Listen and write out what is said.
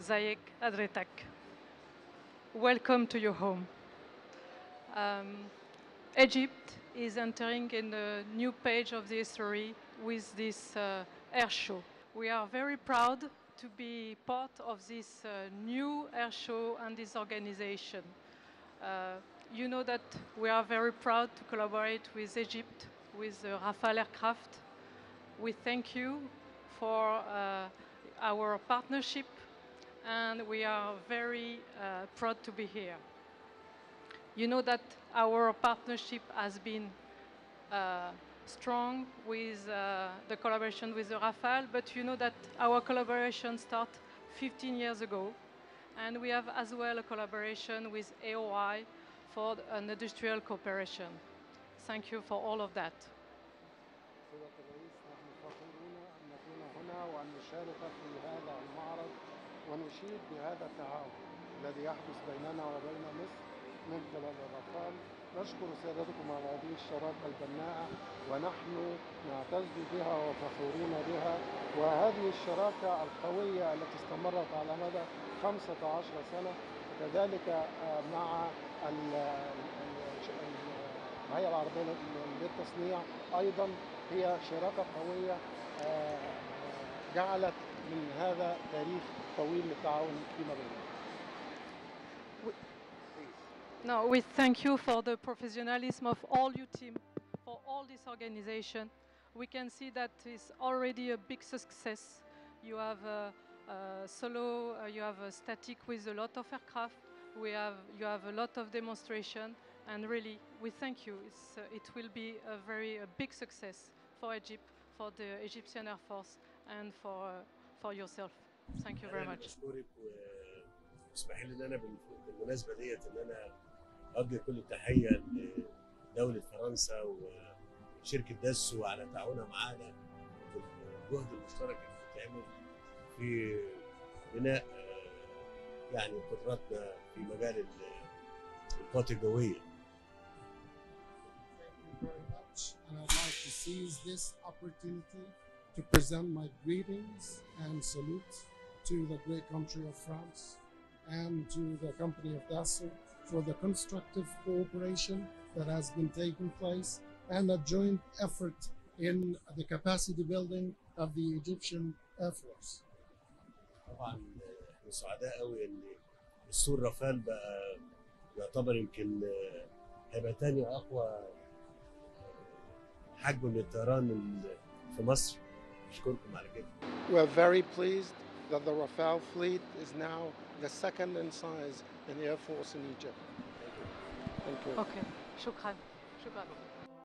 Zayek Adretak. Welcome to your home. Um, Egypt is entering in a new page of the history with this uh, air show. We are very proud to be part of this uh, new air show and this organization. Uh, you know that we are very proud to collaborate with Egypt, with the Rafale aircraft. We thank you for uh, our partnership and we are very uh, proud to be here. You know that our partnership has been uh, strong with uh, the collaboration with the Rafale, but you know that our collaboration started 15 years ago, and we have as well a collaboration with AOI for an industrial cooperation. Thank you for all of that. سيدة الرئيس نحن فخورون أن نكون هنا وأن نشارك في هذا المعرض ونشيد بهذا التعاون الذي يحدث بيننا وبين مصر من خلال الرافال نشكر سيادتكم على هذه الشراكة البناءة ونحن نعتز بها وفخورون بها وهذه الشراكة القوية التي استمرت على مدى 15 سنة كذلك آه، مع ال- ال- ال- الهيئة العربية للتصنيع أيضا هي شراكة قوية آه، جعلت من هذا تاريخ طويل للتعاون فيما بيننا No, we thank you for the professionalism of all your team, for all this organization. We can see that it's already a big success. You have a, a solo, uh, you have a static with a lot of aircraft. We have, you have a lot of demonstration, and really, we thank you. It's, uh, it will be a very a big success for Egypt, for the Egyptian Air Force, and for, uh, for yourself. Thank you very أنا much. بشكرك واسمحي لي إن أنا بال- بالمناسبة ديت إن أنا اوجه كل التحيه لدولة فرنسا وشركة داسو على تعاونها معانا في الجهد المشترك اللي بيتعمل في بناء يعني قدراتنا في مجال ال- القوات الجوية Thank you very much, and I'd like to seize this opportunity to present my greetings and salute to the great country of France and to the company of Dassault for the constructive cooperation that has been taking place and a joint effort in the capacity building of the Egyptian Air Force. طبعا آه، احنا سعداء قوي ان السور رافال بقى يعتبر يمكن آه، هيبقى تاني اقوى آه، حجم من الطيران ال- في مصر اشكركم على كده We're very pleased that the Rafale fleet is now the second in size in the Air Force in Egypt. Thank you. Okay, shukran. Shukran.